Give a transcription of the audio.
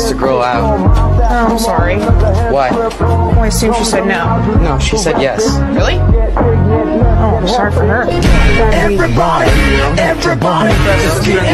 has to grow out. Oh, I'm sorry. Why? Well, I assume she said no. No, she said yes. Really? Oh, I'm sorry for her. Everybody, everybody, just get